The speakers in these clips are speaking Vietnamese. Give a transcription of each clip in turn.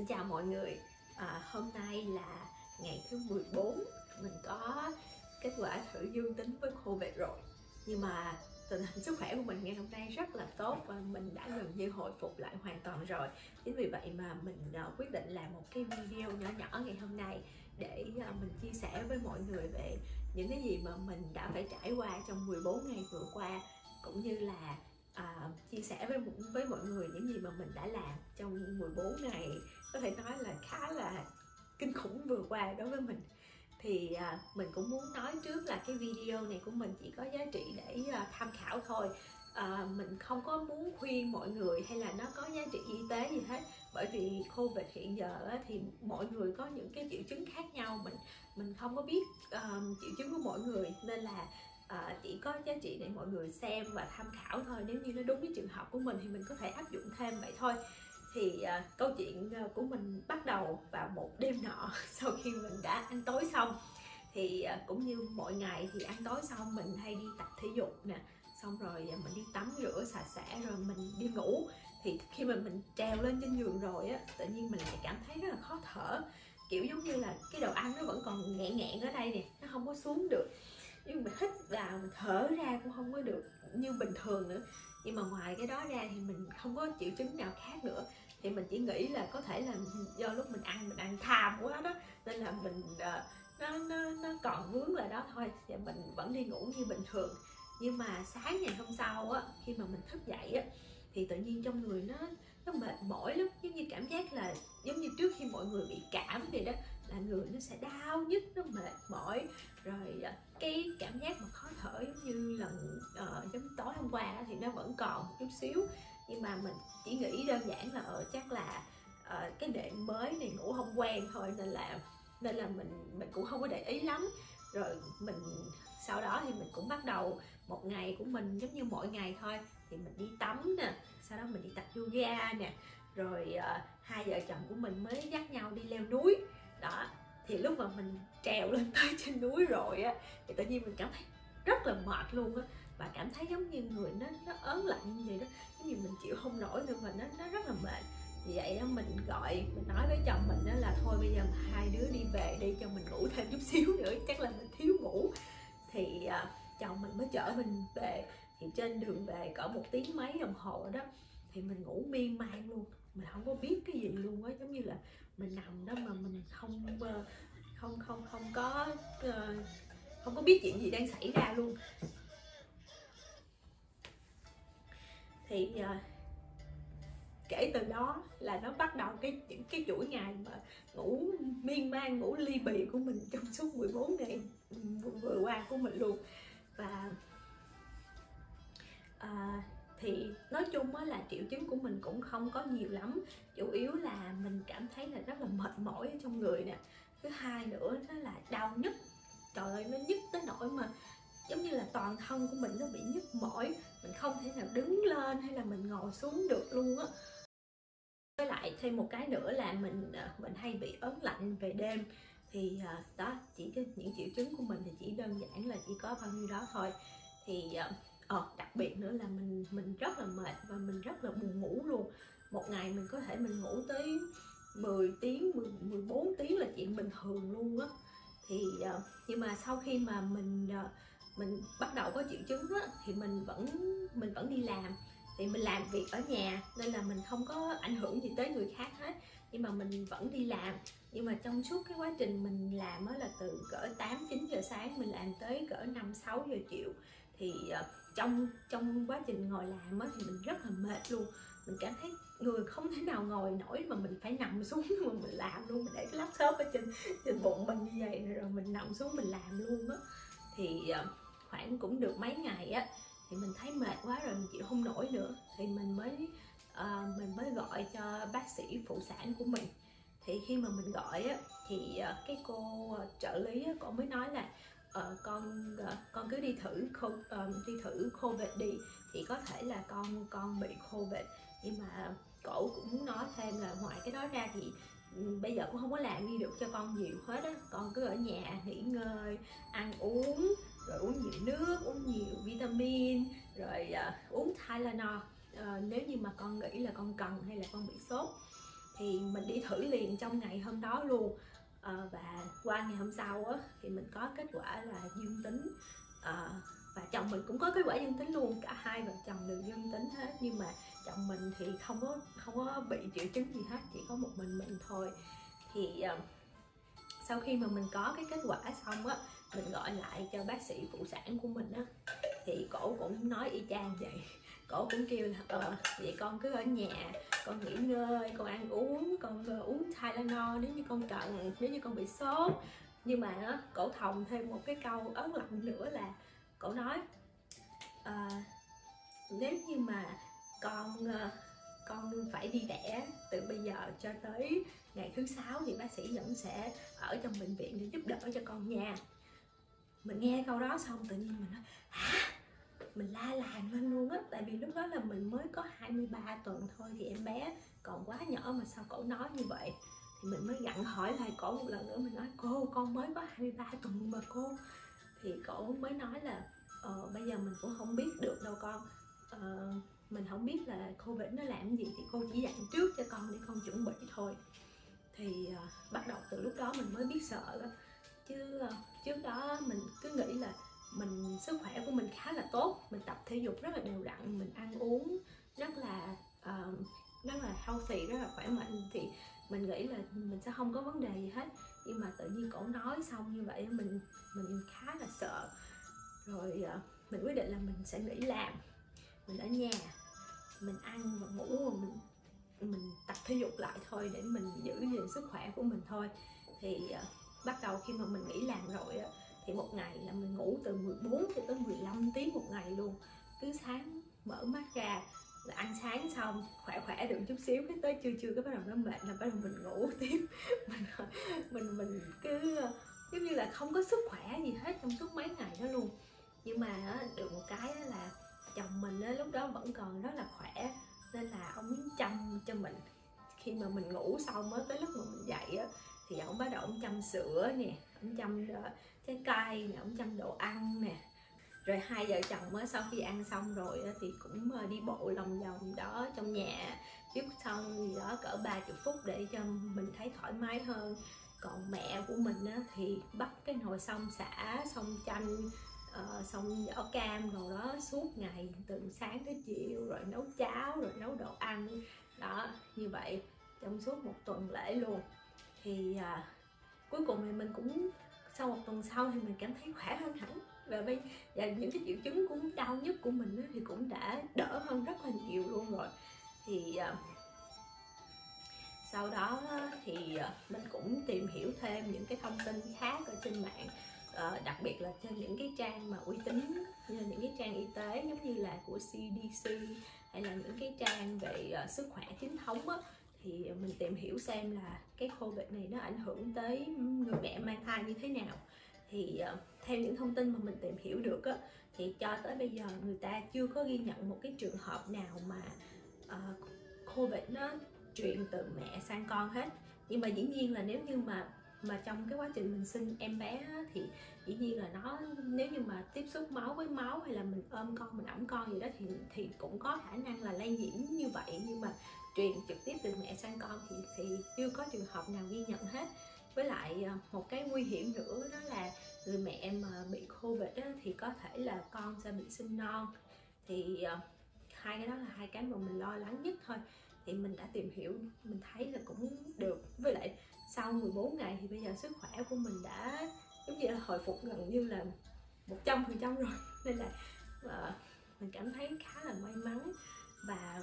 Xin chào mọi người. À, Hôm nay là ngày thứ 14 Mình có kết quả thử dương tính với Covid rồi. Nhưng mà tình hình sức khỏe của mình ngày hôm nay rất là tốt Và mình đã gần như hồi phục lại hoàn toàn rồi. Chính vì vậy mà mình uh, quyết định làm một cái video nhỏ nhỏ ngày hôm nay Để uh, mình chia sẻ với mọi người về những cái gì mà mình đã phải trải qua trong 14 ngày vừa qua Cũng như là à, chia sẻ với với mọi người những gì mà mình đã làm trong 14 ngày có thể nói là khá là kinh khủng vừa qua đối với mình. Thì à, mình cũng muốn nói trước là cái video này của mình chỉ có giá trị để à, tham khảo thôi. À, mình không có muốn khuyên mọi người hay là nó có giá trị y tế gì hết. Bởi vì covid hiện giờ á, thì mọi người có những cái triệu chứng khác nhau. Mình mình không có biết um, triệu chứng của mọi người. Nên là à, chỉ có giá trị để mọi người xem và tham khảo thôi. Nếu như nó đúng với trường hợp của mình thì mình có thể áp dụng thêm vậy thôi thì à, câu chuyện à, của mình bắt đầu vào một đêm nọ sau khi mình đã ăn tối xong. Thì à, cũng như mọi ngày thì ăn tối xong mình hay đi tập thể dục nè xong rồi à, mình đi tắm rửa sạch sẽ rồi mình đi ngủ. Thì khi mà mình trèo lên trên giường rồi á tự nhiên mình lại cảm thấy rất là khó thở. Kiểu giống như là cái đầu ăn nó vẫn còn nghẹn nghẹn ở đây nè nó không có xuống được. Nhưng mà hít vào mình thở ra cũng không có được như bình thường nữa nhưng mà ngoài cái đó ra thì mình không có triệu chứng nào khác nữa. Thì mình chỉ nghĩ là có thể là do lúc mình ăn mình ăn tham quá đó, nên là mình ờ, nó nó nó còn vướng lại đó thôi. Thì mình vẫn đi ngủ như bình thường. Nhưng mà sáng ngày hôm sau á, khi mà mình thức dậy á, thì tự nhiên trong người nó nó mệt mỏi lắm. Giống như cảm giác là, giống như trước khi mọi người bị cảm vậy đó, là người nó sẽ đau nhức, nó mệt mỏi. Rồi ờ, cái cảm giác mà khó thở giống lần uh, giống tối hôm qua thì nó vẫn còn một chút xíu. Nhưng mà mình chỉ nghĩ đơn giản là ở chắc là uh, cái đệm mới này ngủ không quen thôi nên là nên là mình mình cũng không có để ý lắm. Rồi mình sau đó thì mình cũng bắt đầu một ngày của mình giống như mỗi ngày thôi. Thì mình đi tắm nè sau đó mình đi tập yoga nè rồi uh, hai vợ chồng của mình mới dắt nhau đi leo núi. Đó thì lúc mà mình trèo lên tới trên núi rồi á thì tự nhiên mình cảm thấy rất là mệt luôn á. Và cảm thấy giống như người nó nó ớn lạnh như vậy đó. Giống như mình chịu không nổi nữa mà nó nó rất là mệt. Vì vậy đó mình gọi mình nói với chồng mình đó là thôi bây giờ hai đứa đi về đi cho mình ngủ thêm chút xíu nữa chắc là mình thiếu ngủ. Thì uh, chồng mình mới chở mình về. Thì trên đường về cỡ một tiếng mấy đồng hồ đó thì mình ngủ miên man luôn. Mình không có biết cái gì luôn á. Giống như là mình nằm đó mà mình không ờ, không không không có uh, không có biết chuyện gì đang xảy ra luôn. Thì uh, kể từ đó là nó bắt đầu cái những cái chuỗi ngày mà ngủ miên man ngủ ly bì của mình trong suốt 14 ngày vừa qua của mình luôn. Và uh, thì nói chung á là triệu chứng của mình cũng không có nhiều lắm. Chủ yếu là mình cảm thấy là rất là mệt mỏi ở trong người nè. Thứ hai nữa nó là đau nhức trời ơi nó nhức tới nỗi mà giống như là toàn thân của mình nó bị nhức mỏi mình không thể nào đứng lên hay là mình ngồi xuống được luôn á. Với lại thêm một cái nữa là mình à, mình hay bị ớn lạnh về đêm. Thì à, đó chỉ cái những triệu chứng của mình thì chỉ đơn giản là chỉ có bao nhiêu đó thôi. Thì à, ờ, đặc biệt nữa là mình mình rất là mệt và mình rất là buồn ngủ luôn. Một ngày mình có thể mình ngủ tới 10 tiếng 10, 14 tiếng là chuyện bình thường luôn á thì uh, nhưng mà sau khi mà mình uh, mình bắt đầu có triệu chứng á, thì mình vẫn mình vẫn đi làm. Thì mình làm việc ở nhà nên là mình không có ảnh hưởng gì tới người khác hết. Nhưng mà mình vẫn đi làm. Nhưng mà trong suốt cái quá trình mình làm á là từ cỡ 8 9 giờ sáng mình làm tới cỡ 5 6 giờ chiều. Thì uh, trong trong quá trình ngồi làm á thì mình rất là mệt luôn. Mình cảm thấy người không thể nào ngồi nổi mà mình phải nằm xuống mà mình làm luôn. Mình để cái laptop ở trên trên bụng mình như vậy rồi mình nằm xuống mình làm luôn á. Thì ờ, khoảng cũng được mấy ngày á thì mình thấy mệt quá rồi mình chịu không nổi nữa. Thì mình mới uh, mình mới gọi cho bác sĩ phụ sản của mình. Thì khi mà mình gọi á thì uh, cái cô trợ lý á, cô mới nói là uh, con uh, con cứ đi thử uh, đi thử covid đi thì có thể là con con bị covid. Nhưng mà cổ cũng muốn nói thêm là ngoài cái đó ra thì bây giờ cũng không có làm gì được cho con nhiều hết á. Con cứ ở nhà nghỉ ngơi ăn uống rồi uống nhiều nước uống nhiều vitamin rồi uh, uống Tylenol. Uh, nếu như mà con nghĩ là con cần hay là con bị sốt thì mình đi thử liền trong ngày hôm đó luôn. Uh, và qua ngày hôm sau á, thì mình có kết quả là dương tính. Uh, và chồng mình cũng có kết quả dương tính luôn. Cả hai vợ chồng đều dương tính hết. Nhưng mà chồng mình thì không có không có bị triệu chứng gì hết chỉ có một mình mình thôi. Thì uh, sau khi mà mình có cái kết quả xong á mình gọi lại cho bác sĩ phụ sản của mình á thì cổ cũng nói y chang vậy. Cổ cũng kêu là ờ vậy con cứ ở nhà con nghỉ ngơi con ăn uống con ờ, uống Tylenol nếu như con cần nếu như con bị sốt. Nhưng mà á cổ thòng thêm một cái câu ớn lạnh nữa là cổ nói uh, nếu như mà con ờ, con phải đi đẻ từ bây giờ cho tới ngày thứ sáu thì bác sĩ vẫn sẽ ở trong bệnh viện để giúp đỡ cho con nha. Mình nghe câu đó xong tự nhiên mình nói hả? Mình la làng lên luôn á tại vì lúc đó là mình mới có 23 tuần thôi thì em bé còn quá nhỏ mà sao cổ nói như vậy? Thì mình mới gặn hỏi lại cổ một lần nữa mình nói cô con mới có 23 tuần mà cô. Thì cổ mới nói là ờ, bây giờ mình cũng không biết được đâu con. Ờ, mình không biết là covid nó làm gì thì cô chỉ dặn trước cho con để con chuẩn bị thôi. Thì uh, bắt đầu từ lúc đó mình mới biết sợ đó chứ uh, trước đó mình cứ nghĩ là mình sức khỏe của mình khá là tốt mình tập thể dục rất là đều đặn mình ăn uống rất là uh, rất là healthy rất là khỏe mạnh thì mình nghĩ là mình sẽ không có vấn đề gì hết. Nhưng mà tự nhiên cổ nói xong như vậy mình mình khá là sợ. Rồi uh, mình quyết định là mình sẽ nghỉ làm mình ở nhà mình ăn và ngủ và mình mình tập thể dục lại thôi để mình giữ gìn sức khỏe của mình thôi. Thì uh, bắt đầu khi mà mình nghỉ làm rồi á thì một ngày là mình ngủ từ 14 cho tới 15 tiếng một ngày luôn. Cứ sáng mở mắt ra là ăn sáng xong khỏe khỏe được chút xíu cái tới trưa trưa cái bắt đầu nó mệt là bắt đầu mình ngủ tiếp. Mình mình mình cứ ờ, giống như là không có sức vẫn còn rất là khỏe nên là ông chăm cho mình. Khi mà mình ngủ xong á tới lúc mà mình dậy á thì ông bắt đầu ông chăm sữa nè ông chăm ờ, trái cây nè ông chăm đồ ăn nè. Rồi hai vợ chồng á sau khi ăn xong rồi á, thì cũng ờ, đi bộ lòng vòng đó trong nhà. Trước xong gì đó cỡ ba chục phút để cho mình thấy thoải mái hơn. Còn mẹ của mình á, thì bắt cái nồi xong xả xong chanh uh, xong vỏ cam rồi đó suốt ngày từ sáng tới chiều rồi nấu cháo rồi nấu đồ ăn. Đó như vậy trong suốt một tuần lễ luôn. Thì uh, cuối cùng thì mình cũng sau một tuần sau thì mình cảm thấy khỏe hơn hẳn. Và bây và những cái triệu chứng cũng đau nhất của mình thì cũng đã đỡ hơn rất là nhiều luôn rồi. Thì uh, sau đó thì à, mình cũng tìm hiểu thêm những cái thông tin khác ở trên mạng uh, đặc biệt là trên những cái trang mà uy tín như những cái trang y tế giống như là của CDC hay là những cái trang về uh, sức khỏe chính thống á, thì mình tìm hiểu xem là cái covid này nó ảnh hưởng tới người mẹ mang thai như thế nào. Thì uh, theo những thông tin mà mình tìm hiểu được á, thì cho tới bây giờ người ta chưa có ghi nhận một cái trường hợp nào mà uh, covid nó truyền từ mẹ sang con hết. Nhưng mà dĩ nhiên là nếu như mà mà trong cái quá trình mình sinh em bé thì dĩ nhiên là nó nếu như mà tiếp xúc máu với máu hay là mình ôm con mình ẩm con gì đó thì thì cũng có khả năng là lây nhiễm như vậy. Nhưng mà truyền trực tiếp từ mẹ sang con thì thì chưa có trường hợp nào ghi nhận hết. Với lại à, một cái nguy hiểm nữa đó là người mẹ mà bị covid đó, thì có thể là con sẽ bị sinh non. Thì à, hai cái đó là hai cái mà mình lo lắng nhất thôi. Thì mình đã tìm hiểu mình thấy là cũng được. Với lại sau 14 ngày thì bây giờ sức khỏe của mình đã giống như là hồi phục gần như là một trăm phần trăm rồi. Nên là uh, mình cảm thấy khá là may mắn. Và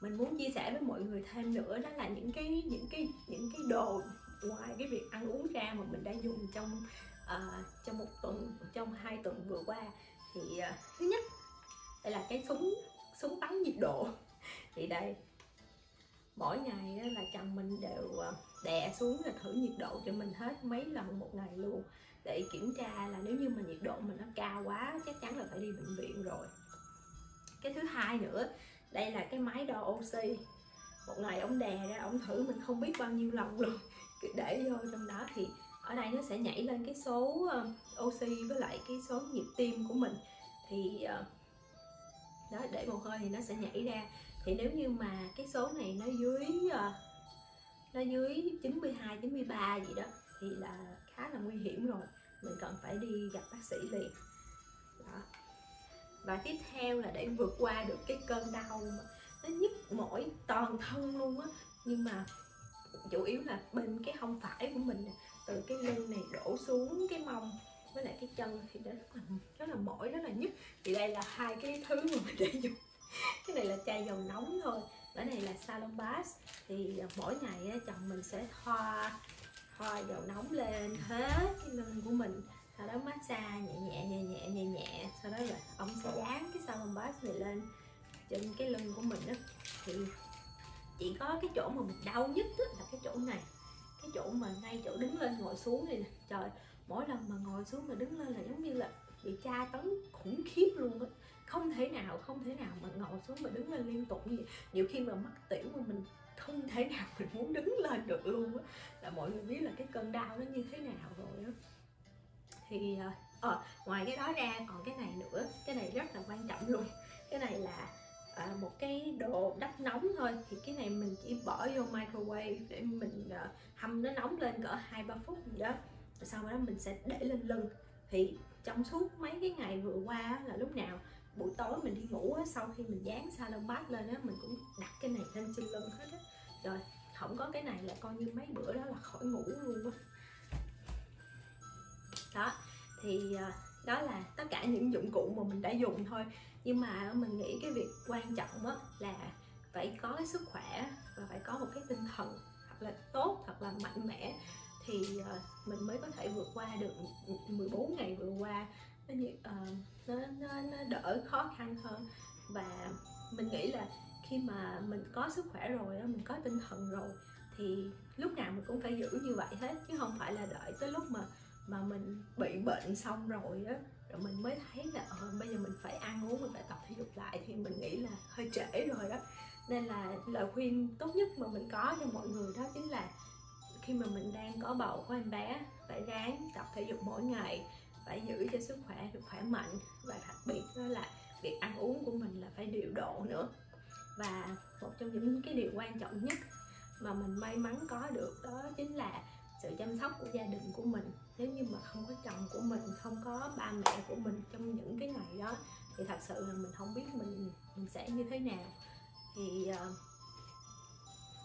mình muốn chia sẻ với mọi người thêm nữa đó là những cái những cái những cái đồ ngoài cái việc ăn uống ra mà mình đã dùng trong uh, trong một tuần trong hai tuần vừa qua. Thì uh, thứ nhất đây là cái súng súng bắn nhiệt độ. Thì đây mỗi ngày là chồng mình đều ờ, đè xuống là thử nhiệt độ cho mình hết mấy lần một ngày luôn. Để kiểm tra là nếu như mà nhiệt độ mình nó cao quá, chắc chắn là phải đi bệnh viện rồi. Cái thứ hai nữa, đây là cái máy đo oxy. Một ngày ông đè ra, ông thử mình không biết bao nhiêu lần luôn. Để vô trong đó thì ở đây nó sẽ nhảy lên cái số ờ, oxy với lại cái số nhịp tim của mình. Thì ờ, đó, để một hơi thì nó sẽ nhảy ra thì nếu như mà cái số này nó dưới ờ, nó dưới 92 93 gì đó, thì là khá là nguy hiểm rồi. Mình cần phải đi gặp bác sĩ liền. Đó. và tiếp theo là để vượt qua được cái cơn đau mà nó nhức mỏi toàn thân luôn á. Nhưng mà chủ yếu là bên cái hông phải của mình từ cái lưng này đổ xuống cái mông với lại cái chân thì nó rất là rất là mỏi, rất là nhức. Thì đây là hai cái thứ mà mình để dùng cái này là chai dầu nóng thôi. Cái này là salon bath thì mỗi ngày chồng mình sẽ thoa thoa dầu nóng lên hết cái lưng của mình. Sau đó massage nhẹ nhẹ nhẹ nhẹ nhẹ nhẹ. Sau đó là ông sẽ dán cái salon bath này lên trên cái lưng của mình đó thì chỉ có cái chỗ mà mình đau nhất là cái chỗ này. Cái chỗ mà ngay chỗ đứng lên ngồi xuống này nè. Trời, mỗi lần mà ngồi xuống mà đứng lên là giống như là bị tra tấn khủng khiếp luôn á. Không thể nào không thể nào mà ngồi xuống mà đứng lên liên tục như vậy. Nhiều khi mà mắc tiểu mà mình không thể nào mình muốn đứng lên được luôn á. Là mọi người biết là cái cơn đau nó như thế nào rồi á. Thì à, ngoài cái đó ra còn cái này nữa. Cái này rất là quan trọng luôn. Cái này là à, một cái đồ đắp nóng thôi. Thì cái này mình chỉ bỏ vô microwave để mình à, hâm nó nóng lên cỡ hai ba phút gì đó. Rồi sau đó mình sẽ để lên lưng thì trong suốt mấy cái ngày vừa qua là lúc nào buổi tối mình đi ngủ á, sau khi mình dán salon bát lên á mình cũng đặt cái này lên trên lưng hết á. Rồi không có cái này là coi như mấy bữa đó là khỏi ngủ luôn á. Đó thì ờ, đó là tất cả những dụng cụ mà mình đã dùng thôi. Nhưng mà mình nghĩ cái việc quan trọng á là phải có cái sức khỏe và phải có một cái tinh thần thật là tốt thật là mạnh mẽ thì uh, mình mới có thể vượt qua được 14 ngày vừa qua. Nó, uh, nó, nó, nó đỡ khó khăn hơn. Và mình nghĩ là khi mà mình có sức khỏe rồi mình có tinh thần rồi thì lúc nào mình cũng phải giữ như vậy hết chứ không phải là đợi tới lúc mà mà mình bị bệnh xong rồi á rồi mình mới thấy là ờ, bây giờ mình phải ăn uống mình phải tập thể dục lại thì mình nghĩ là hơi trễ rồi đó. Nên là lời khuyên tốt nhất mà mình có cho mọi người đó chính là khi mà mình đang có bầu có em bé phải ráng tập thể dục mỗi ngày phải giữ cho sức khỏe được khỏe mạnh và đặc biệt đó là việc ăn uống của mình là phải điều độ nữa. Và một trong những cái điều quan trọng nhất mà mình may mắn có được đó chính là sự chăm sóc của gia đình của mình. Nếu như mà không có chồng của mình không có ba mẹ của mình trong những cái ngày đó thì thật sự là mình không biết mình mình sẽ như thế nào. Thì uh,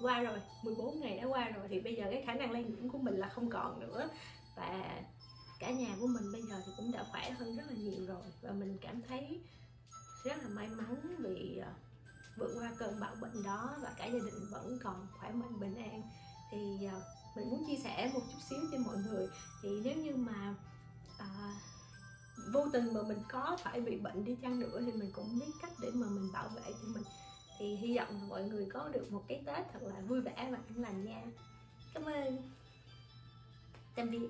qua rồi 14 ngày đã qua rồi. Thì bây giờ cái khả năng lây nhiễm của mình là không còn nữa. Và cả nhà của mình bây giờ thì cũng đã khỏe hơn rất là nhiều rồi. Và mình cảm thấy rất là may mắn vì ờ, vượt qua cơn bão bệnh đó và cả gia đình vẫn còn khỏe mạnh bình an. Thì ờ, mình muốn chia sẻ một chút xíu cho mọi người. Thì nếu như mà à, vô tình mà mình có phải bị bệnh đi chăng nữa thì mình cũng biết cách để mà mình bảo vệ cho mình thì hy vọng là mọi người có được một cái tết thật là vui vẻ và an lành nha. Cảm ơn. Tạm biệt.